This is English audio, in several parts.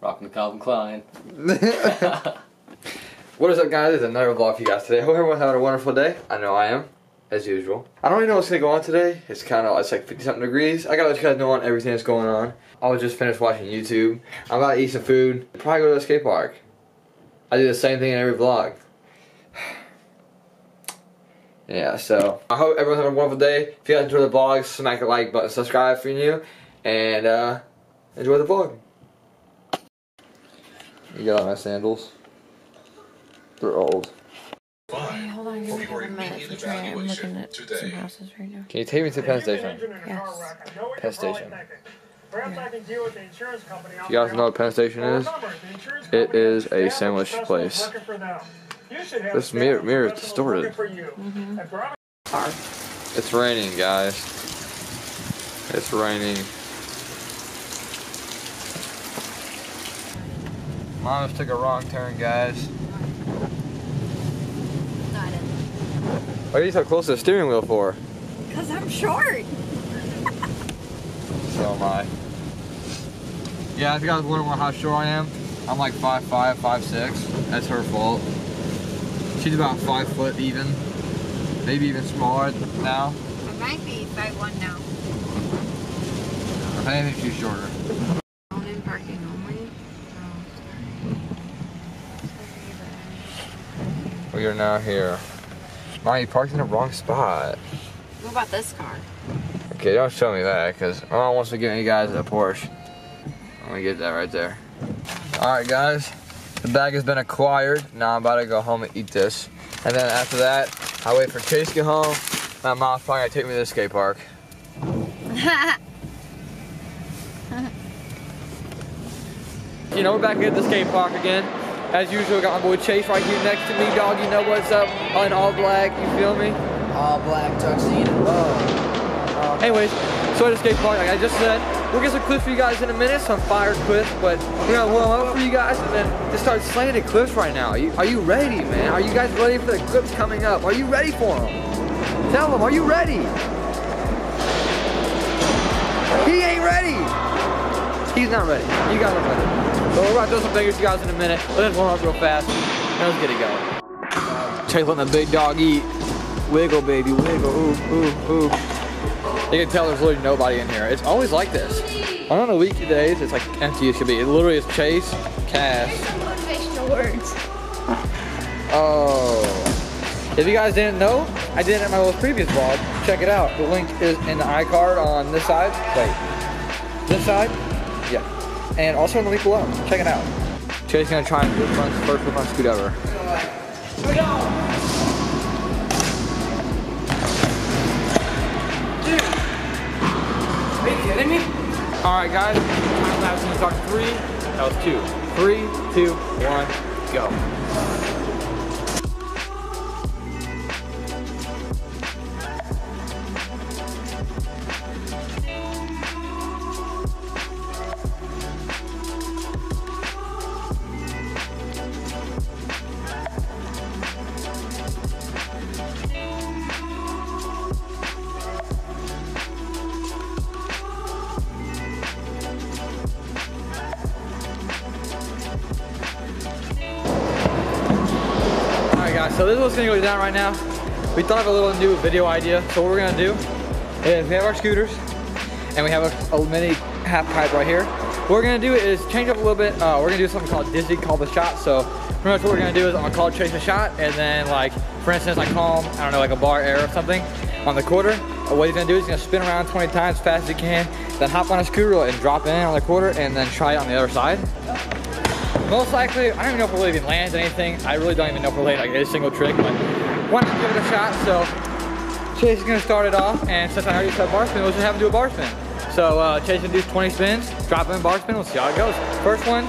Rocking the Calvin Klein. what is up, guys? It's another vlog for you guys today. Hope everyone's having a wonderful day. I know I am, as usual. I don't even know what's gonna go on today. It's kind of it's like 50 something degrees. I gotta let you guys know on everything that's going on. I was just finished watching YouTube. I'm about to eat some food. Probably go to the skate park. I do the same thing in every vlog. yeah, so I hope everyone's having a wonderful day. If you guys enjoy the vlog, smack the like button, subscribe if you're new, and uh, enjoy the vlog. You got my sandals. They're old. Hey, hold on, give me a couple minutes. I'm trying. I'm looking at some houses right now. Can you take me to Penn Station? Yes. Penn Station. Yeah. You guys know what Penn Station is? It is a sandwich place. This mirror, mirror is distorted. Mm-hmm. Car. It's raining, guys. It's raining. Mom just took a wrong turn, guys. Not it. Why are you so close to the steering wheel for? Because I'm short. So am I. Yeah, if you guys wondering how short I am, I'm like 5'5", 5'6". That's her fault. She's about 5 foot even. Maybe even smaller now. I might be 5'1 now. I think she's shorter. Phone in parking only. Oh, We are now here. Mom, you parked in the wrong spot. What about this car? Okay, don't show me that, because oh, Mom wants to give you guys a Porsche. Let me get that right there. Alright, guys. The bag has been acquired. Now I'm about to go home and eat this. And then after that, I wait for Chase to get home. My mom's probably gonna take me to the skate park. You know, we're back at the skate park again. As usual, got my boy Chase right here next to me, dog. You know what's up? On all black, you feel me? All black tuxedo. Oh. Anyways, so at the skate park, like I just said, we'll get some clips for you guys in a minute, some fire clips, but we're gonna warm up for you guys and then just start slaying the clips right now. Are you, are you ready, man? Are you guys ready for the clips coming up? Are you ready for them? Tell them, are you ready? He ain't ready. He's not ready. You guys are ready. So we're about to do some fingers for you guys in a minute. Let's warm up real fast let's get it going. Chase letting the big dog eat. Wiggle, baby, wiggle. Ooh, ooh, ooh. You can tell there's literally nobody in here. It's always like this. On the weekdays, it's like empty as could be. It literally is Chase, Cass. Motivational words. Oh. If you guys didn't know, I did it in my most previous vlog. Check it out. The link is in the iCard on this side. Wait. This side? Yeah. And also in the link below. Check it out. Chase is gonna try and do the front, first flip on scoot ever. Are you kidding me? Alright guys, time lapse in start three. That was two. Three, two, one, go. Gonna go down right now. We thought of a little new video idea. So what we're gonna do is we have our scooters and we have a, a mini half pipe right here. What we're gonna do is change up a little bit. Uh, we're gonna do something called Dizzy Call the Shot. So pretty much what we're gonna do is I'm gonna call Chase a shot and then like, for instance, I call him, I don't know, like a bar air or something on the quarter. Uh, What he's gonna do is he's gonna spin around 20 times as fast as he can, then hop on a scooter and drop in on the quarter and then try it on the other side. Most likely, I don't even know if we'll even land anything. I really don't even know if we'll land like a single trick, but why not give it a shot? So Chase is gonna start it off, and since I already said bar spin, we'll just have him do a bar spin. So uh, Chase can do 20 spins, drop him in bar spin, we'll see how it goes. First one,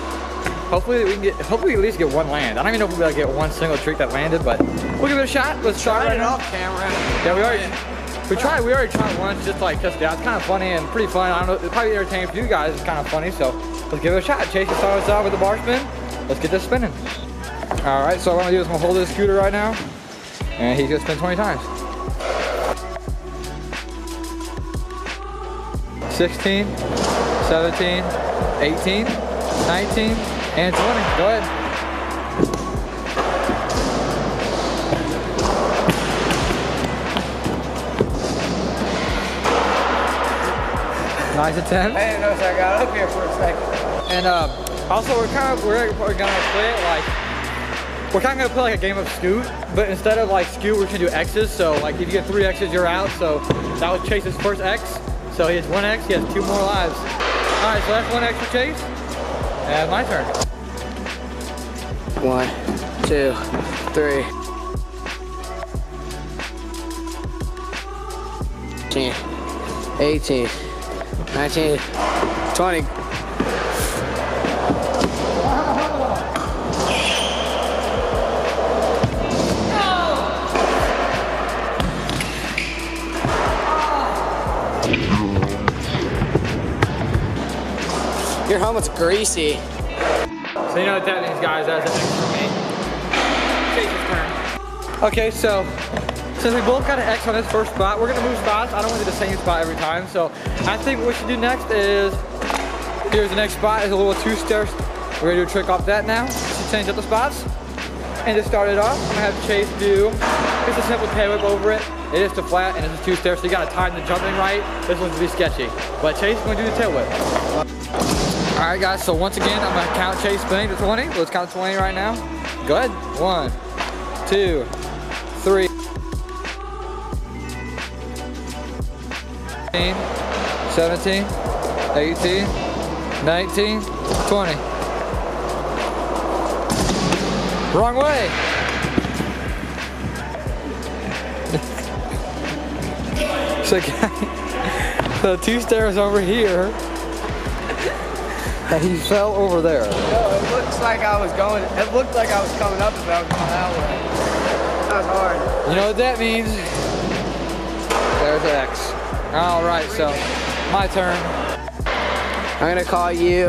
hopefully we can get, hopefully we at least get one land. I don't even know if we'll be able to get one single trick that landed, but we'll give it a shot. Let's try right it now. off camera. Yeah, we already, we tried, we already tried once, just like just yeah, it's kind of funny and pretty fun. I don't know, it's probably entertaining for you guys. It's kind of funny, so let's give it a shot. Chase start us off with the bar spin. Let's get this spinning. All right, so what I'm gonna do is I'm gonna hold this scooter right now, and he's gonna spin 20 times. 16, 17, 18, 19, and 20. Go ahead. Nice attempt. 10. I didn't notice I got up here for a second. And um, also, we're kind of we're, we're gonna play it like we're kind of gonna play like a game of scoot, but instead of like scoot, we're gonna do X's. So like if you get three X's, you're out. So that was Chase's first X. So he has one X. He has two more lives. All right, so that's one X for Chase. And my turn. One, two, three. 18, 19, 20. Your helmet's greasy. So you know what that means, guys. That's an X for me. Turn. Okay, so since we both got an X on this first spot, we're gonna move spots. I don't want to do the same spot every time. So I think what we should do next is here's the next spot. Is a little two stairs. We're gonna do a trick off that now. To change up the spots. And to start it off, I'm gonna have Chase do just a simple tail whip over it. It is to flat and it's a two stairs, so you gotta time the jumping right. This one's gonna be sketchy. But Chase is gonna do the tail whip. All right, guys, so once again, I'm gonna count Chase spinning to 20. Let's count 20 right now. Go ahead. One, two, three. 17, 18, 19, 20. Wrong way. so, the two stairs over here. And he fell over there. No, it looks like I was going, it looked like I was coming up if I was going that way. That was hard. You know what that means? There's X. All right, so my turn. I'm gonna call you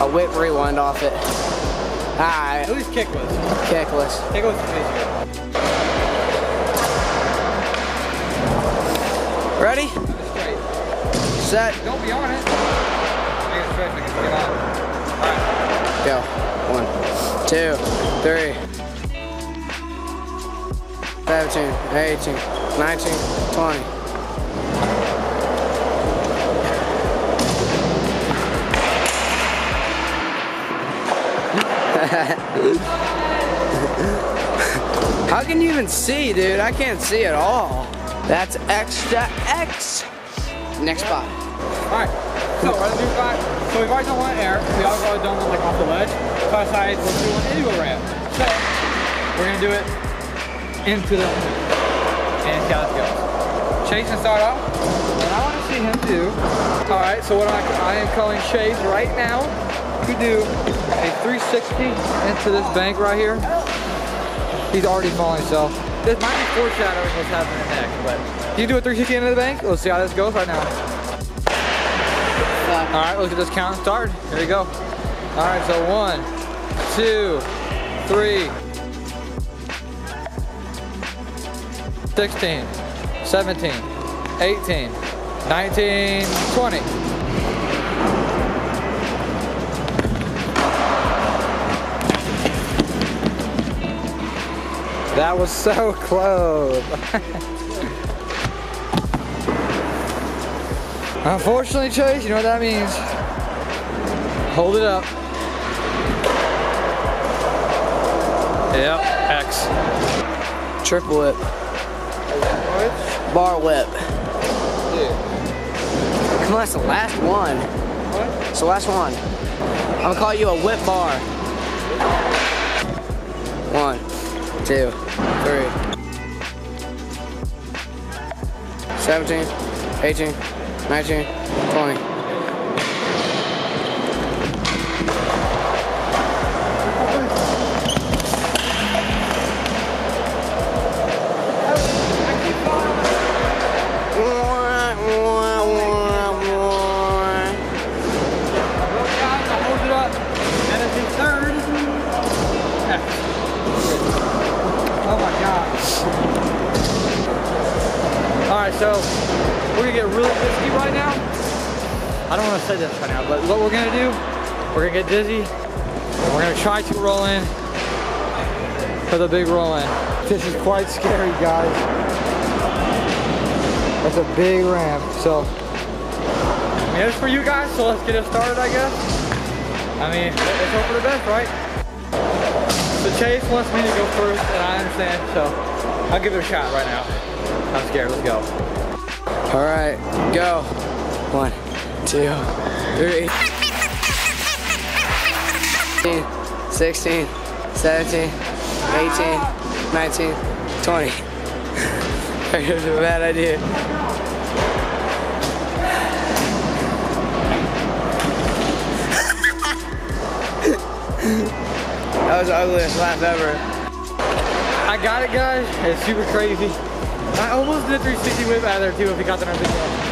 a whip rewind off it. Alright, At least kickless. kickless. Kickless is easier. Ready? Set, Don't be on it. Make it straight, make it get on. All right. go. One, two, three. 17, 18, 19, 20. How can you even see, dude? I can't see at all. That's extra X. Next spot. All right. So we're gonna do five. So we've already done one air. We also already done one like off the ledge. So I decided let's do one into a ramp. So we're gonna do it into the how this. Chase and start off. And I want to see him do. All right. So what I, I am calling Chase right now to do a 360 into this bank right here. He's already falling, so this might be foreshadowing what's happening next. But you do a 360 into the bank. Let's see how this goes right now. Uh. All right, look at this count and start. Here we go. All right, so one, two, three, 16, 17, 18, 19, 20. That was so close. Unfortunately, Chase, you know what that means. Hold it up. Yep, X. Triple whip. Bar whip. Come on, that's the last one. It's the last one. I'm gonna call you a whip bar. One, two, three. 17, 18, 19, 20. I don't want to say this right now, but what we're gonna do, we're gonna get dizzy. And we're gonna try to roll in for the big roll in. This is quite scary, guys. That's a big ramp, so. I mean, it's for you guys, so let's get it started, I guess. I mean, let's hope for the best, right? So Chase wants me to go first, and I understand, so I'll give it a shot right now. I'm scared, let's go. All right, go. One, two, three. 16, 17, 18, 19, 20. That was a bad idea. that was the ugliest laugh ever. I got it, guys. It's super crazy. I almost did a 360 whip out of there, too, if you got on video.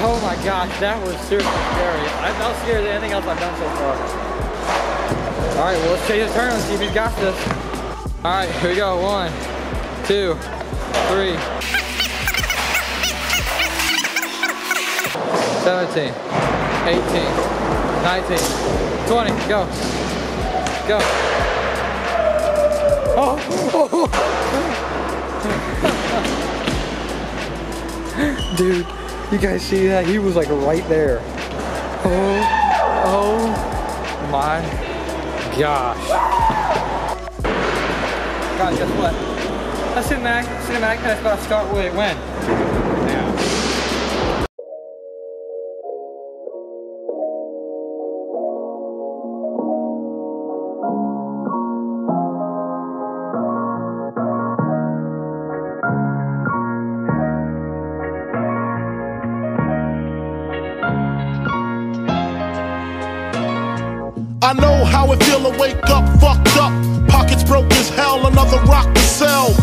Oh my gosh, that was seriously scary. I'm not scared of anything else I've done so far. All right, well, let's change his turn. Let's see if he's got this. All right, here we go. One, two, three. 17, 18, 19, 20, go. Go. Oh, Dude, you guys see that? He was like right there. Oh, oh my gosh. Guys, guess what? That cinematic, cinematic that's about to start with when? I know how it feel to wake up fucked up. Pockets broke as hell, another rock to sell.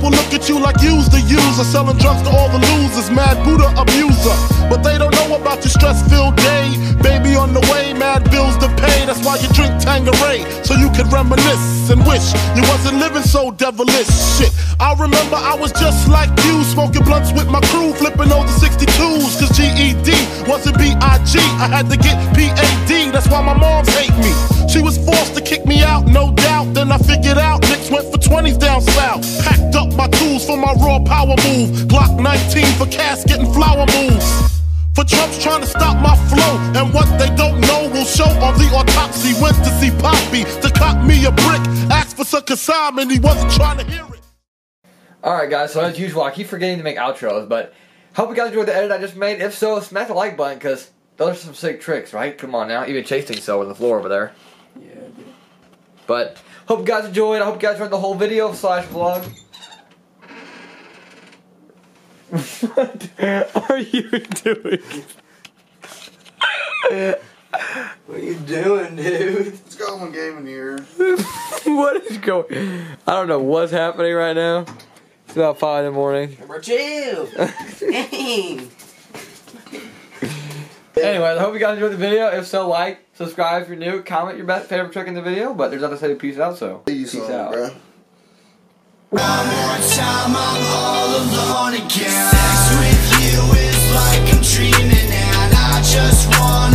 People look at you like you's the user, selling drugs to all the losers, mad Buddha abuser. But they don't know about your stress filled day. Baby on the way, mad bills to pay. That's why you drink Tanqueray, so you can reminisce and wish you wasn't living so devilish. Shit, I remember I was just like you, smoking blunts with my crew, flipping over 62s. Cause GED wasn't BIG. I had to get PAD, that's why my moms hate me. She was forced to kick me out, no doubt. Then I figured out Nicks went for 20s down south. Packed up my tools for my raw power move. Glock 19 for casket and flower moves. For Trump's trying to stop my flow, and what they don't know will show on the autopsy. Went to see Poppy to cop me a brick. Asked for some consignment, he wasn't trying to hear it. Alright guys, so as usual, I keep forgetting to make outros, but hope you guys enjoyed the edit I just made. If so, smack the like button, because those are some sick tricks, right? Come on now. Even Chase thinks so on the floor over there. Yeah. But, hope you guys enjoyed. I hope you guys enjoyed the whole video slash vlog. What are you doing? What are you doing, dude? Let's go one game in here. what is going I don't know what's happening right now. It's about 5 in the morning. Number two! chill. Anyway, I hope you guys enjoyed the video. If so, like, subscribe if you're new, comment your best favorite trick in the video. But there's nothing to say peace out, so Peace, peace on, out. bruh. One more time, I'm all alone again Sex with you is like I'm dreaming And I just want